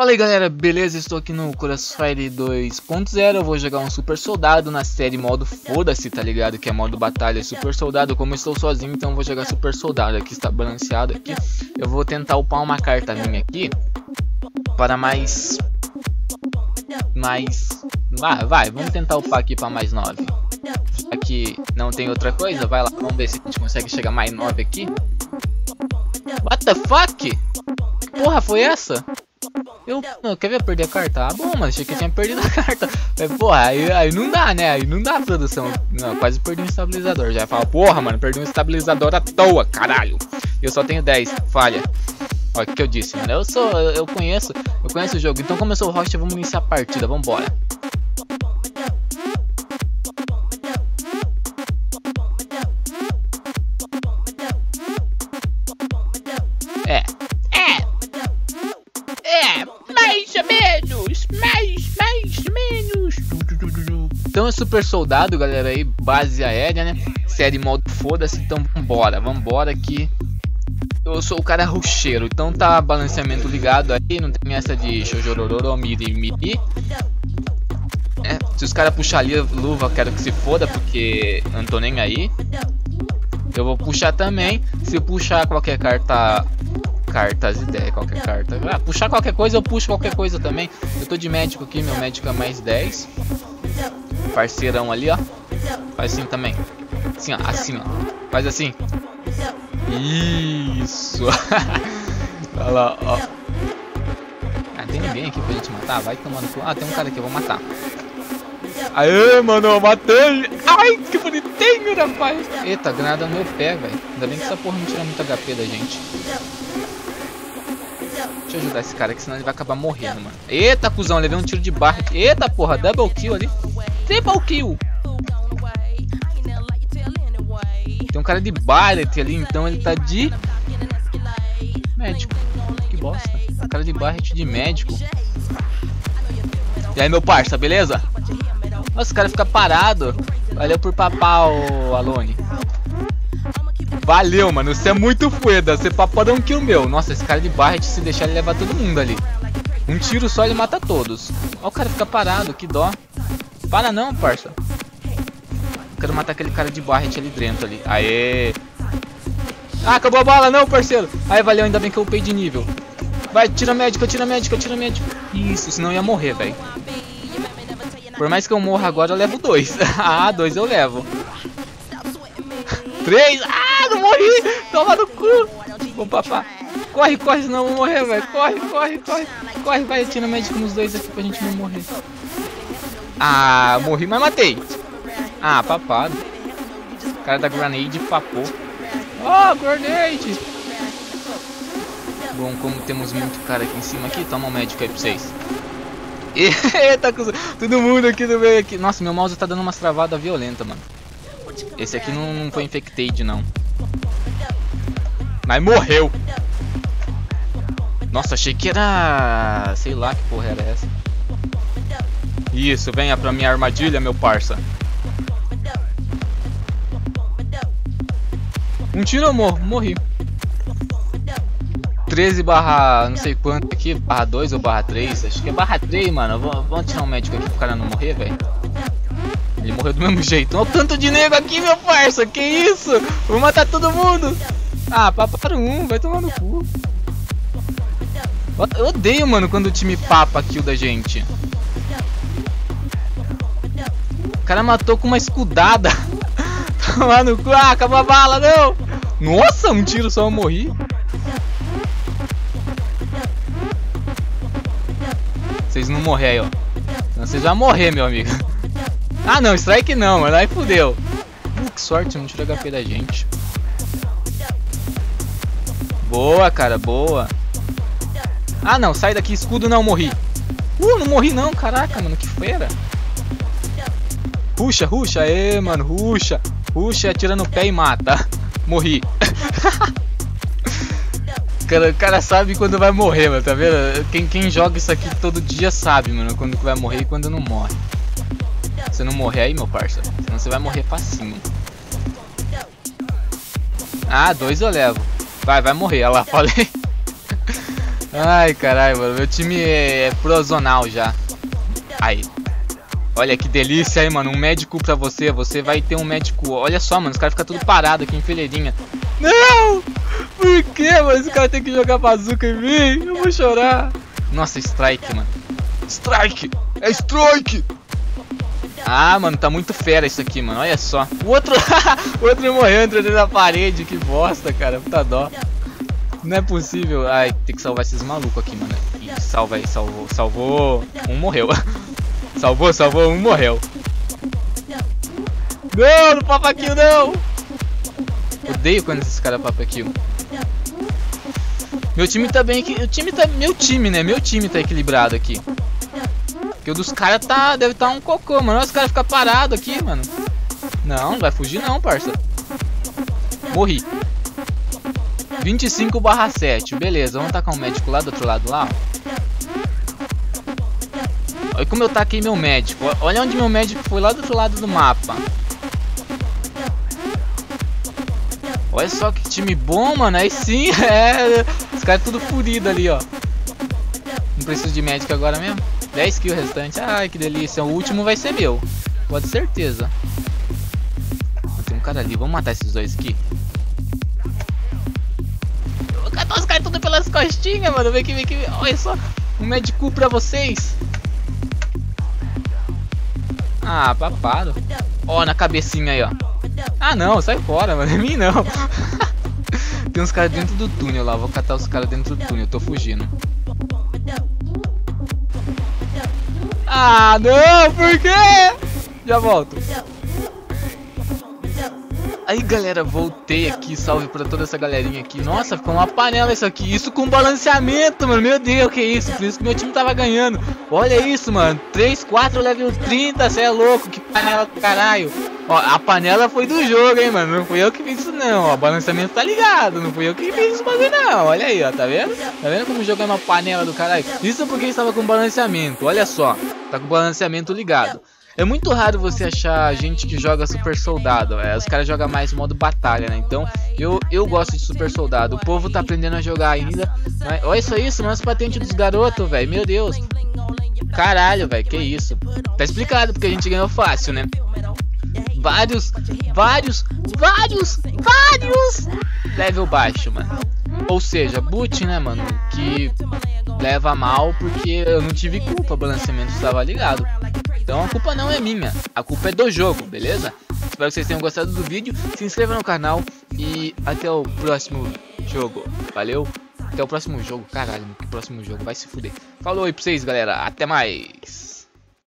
Fala aí galera, beleza? Estou aqui no Crossfire 2.0 Eu vou jogar um super soldado na série modo foda-se, tá ligado? Que é modo batalha super soldado Como eu estou sozinho, então vou jogar super soldado Aqui está balanceado aqui Eu vou tentar upar uma carta minha aqui Para mais... Mais... Vai, vai, vamos tentar upar aqui para mais 9 Aqui não tem outra coisa? Vai lá, vamos ver se a gente consegue chegar mais 9 aqui What the fuck? Que porra foi essa? Eu, não, quer ver perder a carta? Ah, bom, mas achei que eu tinha perdido a carta. Mas, porra, aí, aí não dá, né? Aí não dá a produção. Não, quase perdi um estabilizador. Já fala, porra, mano, perdi um estabilizador à toa, caralho. Eu só tenho 10, falha. Olha o que eu disse, mano. Eu sou, eu conheço, eu conheço o jogo. Então, como eu sou o host, vamos iniciar a partida. Vambora. Então é super soldado, galera, aí, base aérea, né? Série modo foda-se, então vambora, vambora que eu sou o cara rucheiro, então tá balanceamento ligado aí, não tem essa de shojorororo, miri, miri. É, se os caras puxar ali luva, quero que se foda, porque não tô nem aí. Eu vou puxar também, se puxar qualquer carta cartas ideia, qualquer carta. Ah, puxar qualquer coisa, eu puxo qualquer coisa também. Eu tô de médico aqui, meu médico é mais 10 parceirão ali, ó. Faz assim também. Assim, ó. Assim, ó. Faz assim. Isso. Olha lá, ó. Ah, tem ninguém aqui pra gente matar? Vai tomando... Ah, tem um cara aqui, eu vou matar. Aê, mano, eu matei! Ai, que bonitinho, rapaz! Eita, granada no meu pé, velho. Ainda bem que essa porra não tira muito HP da gente. Deixa eu ajudar esse cara aqui, senão ele vai acabar morrendo, mano. Eita, cuzão, levei um tiro de barra. Eita, porra, double kill ali. Triple kill. Tem um cara de Barret ali, então ele tá de... Médico. Que bosta. Um cara de Barret de médico. E aí, meu parça, beleza? Nossa, o cara fica parado. Valeu por papar, Alone. Valeu, mano. Você é muito fueda. Você papou um kill meu. Nossa, esse cara de Barret, se deixar ele levar todo mundo ali. Um tiro só ele mata todos. Ó, o cara fica parado, que dó. Para não, parça. Quero matar aquele cara de Barret ali dentro ali. Aê. Ah, acabou a bala, não, parceiro. Aí, valeu, ainda bem que eu upei de nível. Vai, tira médico, tira médico, tira médico. Isso, senão eu ia morrer, velho. Por mais que eu morra agora, eu levo dois. ah, dois eu levo. Três. Ah, morri. Toma no cu. Vou papá. Corre, corre, senão eu vou morrer, velho. Corre, corre, corre. Corre, vai, tira médico nos dois aqui pra gente não morrer. Ah, morri, mas matei. Ah, papado. O cara da grenade papou. Oh, grenade! Bom, como temos muito cara aqui em cima aqui, toma um médico aí pra vocês. Eita, todo mundo aqui no meio aqui. Nossa, meu mouse tá dando umas travadas violentas, mano. Esse aqui não, não foi infected, não. Mas morreu. Nossa, achei que era... Sei lá que porra era essa. Isso, venha pra minha armadilha, meu parça. Um tiro eu morro, morri. 13 barra não sei quanto aqui, barra 2 ou barra 3, acho que é barra 3, mano. Vamos tirar um médico aqui pro cara não morrer, velho. Ele morreu do mesmo jeito. Olha o tanto de nego aqui, meu parça, que isso? Vou matar todo mundo. Ah, paparam um, vai tomar no cu. Eu odeio, mano, quando o time papa kill da gente cara matou com uma escudada. Tomar no cu. Ah, acabou a bala, não. Nossa, um tiro só eu morri. Vocês não morrer aí, ó. Senão vocês vão morrer, meu amigo. Ah, não. Strike não, mano. Aí fudeu. Uh, que sorte. Não tira HP da gente. Boa, cara. Boa. Ah, não. Sai daqui. Escudo não. Morri. Uh, não morri não. Caraca, mano. Que feira. Ruxa, ruxa, aê, mano, ruxa. Ruxa, atira no pé e mata. Morri. cara, o cara sabe quando vai morrer, mano, tá vendo? Quem, quem joga isso aqui todo dia sabe, mano, quando vai morrer e quando não morre. Você não morrer aí, meu parça, senão você vai morrer facinho. Ah, dois eu levo. Vai, vai morrer, olha lá, falei. Ai, caralho, mano. Meu time é, é prozonal já. Aí. Olha que delícia aí, mano. Um médico pra você. Você vai ter um médico. Olha só, mano. Os caras ficam tudo parado aqui em fileirinha. Não! Por que, mano? Esse cara tem que jogar bazuca em mim. Eu vou chorar. Nossa, strike, mano. Strike! É strike! Ah, mano, tá muito fera isso aqui, mano. Olha só. O outro, o outro morreu entrando da parede. Que bosta, cara. Puta dó. Não é possível. Ai, tem que salvar esses malucos aqui, mano. Ih, salva aí, salvou. Salvou. Um morreu. salvou, salvou. Um morreu. Não, no Papa Kill, não. Odeio quando esses caras Papa Kill. Meu time tá bem aqui. O time tá. Meu time, né? Meu time tá equilibrado aqui. Porque o dos caras tá. Deve tá um cocô, mano. Os caras ficam parados aqui, mano. Não, não vai fugir não, parça. Morri. 25 barra 7. Beleza, vamos tacar um médico lá do outro lado lá. Olha como eu taquei meu médico. Olha onde meu médico foi lá do outro lado do mapa. Olha só que time bom, mano. Aí sim, é. Os caras tudo furido ali, ó. Não preciso de médico agora mesmo. 10 kills restante. Ai, que delícia. O último vai ser meu. Pode certeza. Tem um cara ali. Vamos matar esses dois aqui. Os caras tudo pelas costinhas, mano. Vem aqui, vem aqui. Olha só. Um médico pra vocês. Ah, papado. Ó, na cabecinha aí, ó. Ah, não. Sai fora, mano. É mim, não. Tem uns caras dentro do túnel lá. Vou catar os caras dentro do túnel. Eu tô fugindo. Ah, não, por quê? Já volto. Aí galera, voltei aqui, salve pra toda essa galerinha aqui. Nossa, ficou uma panela isso aqui. Isso com balanceamento, mano, meu Deus, que isso? Por isso que meu time tava ganhando. Olha isso, mano, 3, 4, level 30 Cê é louco, que panela do caralho. Ó, a panela foi do jogo, hein, mano. Não fui eu que fiz isso não, ó, balanceamento tá ligado. Não fui eu que fiz isso bagulho não. Olha aí, ó, tá vendo? Tá vendo como jogar uma panela do caralho? Isso porque estava com balanceamento, olha só Tá com balanceamento ligado é muito raro você achar gente que joga super soldado. É, os caras jogam mais modo batalha, né? Então eu, eu gosto de super soldado. O povo tá aprendendo a jogar ainda. Mas, olha só isso, mano, as patentes dos garotos, velho. Meu Deus. Caralho, velho, que isso. Tá explicado porque a gente ganhou fácil, né? Vários, vários, vários, vários level baixo, mano. Ou seja, boot, né, mano? Que leva mal porque eu não tive culpa, o balanceamento estava ligado. Então a culpa não é minha, a culpa é do jogo, beleza? Espero que vocês tenham gostado do vídeo, se inscreva no canal e até o próximo jogo, valeu? Até o próximo jogo, caralho, que próximo jogo, vai se fuder. Falou aí pra vocês, galera, até mais!